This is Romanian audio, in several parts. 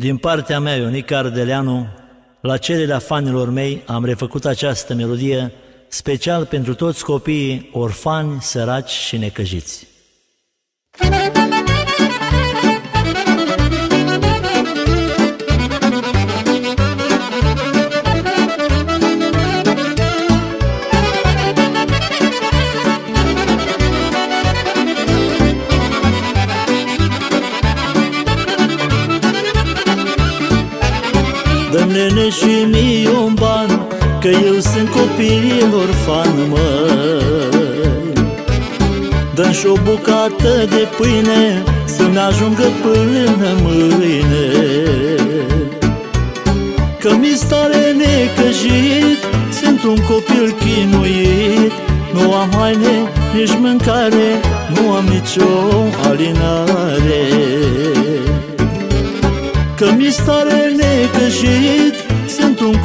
Din partea mea, Ionic Ardeleanu, la cererea fanilor mei am refăcut această melodie special pentru toți copiii orfani, săraci și necăjiți. Dă-mi nene și mie un ban Că eu sunt copil orfan, măi Dă-mi și o bucată de pâine Să-mi ajungă până mâine. Că mi stare necăjit Sunt un copil chinuit. Nu am haine, nici mâncare Nu am nicio alinare. Că mi stare necăjit Sunt un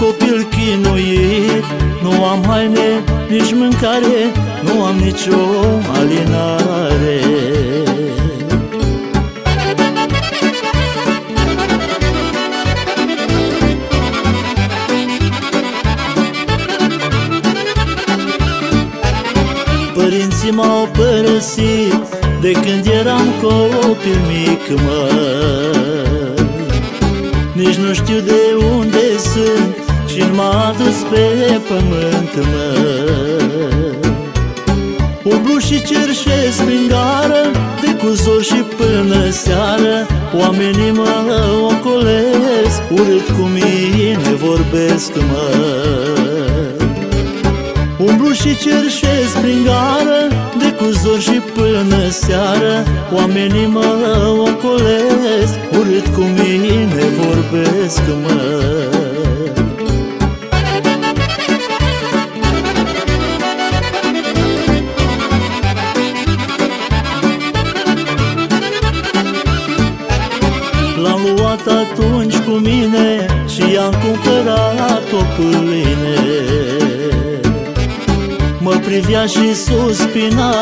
copil chinuit. Nu am haine, nici mâncare Nu am nicio alinare Părinții m-au părăsit De când eram copil mic, măi nici nu știu de unde sunt și m-a adus pe pământ, mă. Umblu și cerșesc prin gară De cuzor și până seară. Oamenii mă ocolesc Urât cu mine vorbesc, mă. Umblu și cerșesc prin gară De cuzor și până seară. Oamenii mă ocolesc Urât cu mine vorbesc, mă mine Și i-am cumpărat o pâine Mă privea și suspina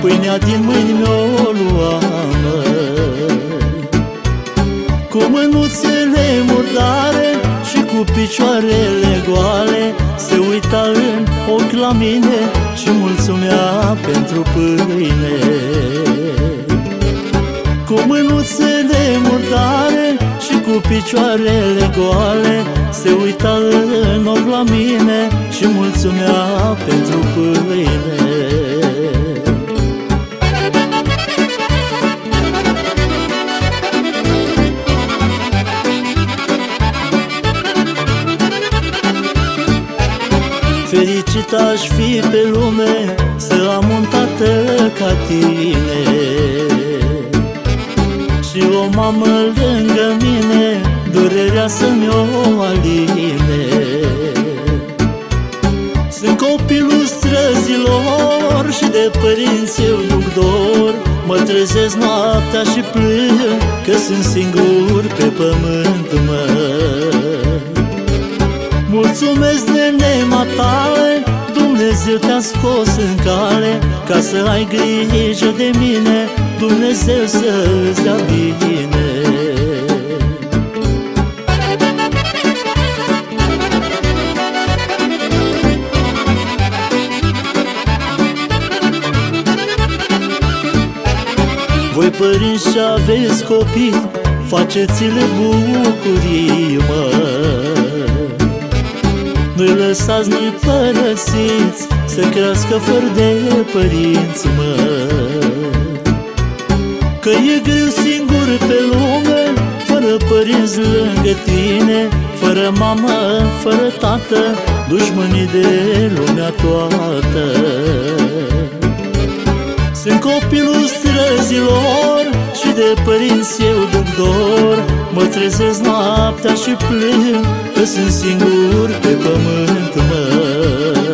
Pâinea din mâini mi-o lua Cu mânuțele murdare Și cu picioarele goale Se uita în ochi la mine Și mulțumea pentru pâine. Cu mânuțele murdare Și cu picioarele goale Se uita în ochi la mine Și mulțumea pentru pâine. Fericit aș fi pe lume Să am un tată ca tine. Și o mamă lângă mine Durerea să-mi o aline. Sunt copilul străzilor Și de părinți eu duc dor. Mă trezesc noaptea și plâng Că sunt singur pe pământ, mă. Mulțumesc de nematale Dumnezeu te-a scos în cale Ca să ai grijă de mine. Dumnezeu să-ți dea bine Voi părinți și aveți copii Faceți-le bucurii, mă. Nu-i lăsați, nu-i părăsiți Să crească fără de părinți, mă. Că e greu singur pe lume Fără părinți lângă tine Fără mamă, fără tată Dușmânii de lumea toată de părinți eu duc dor. Mă trezesc noaptea și plâng Că sunt singur pe pământ, mă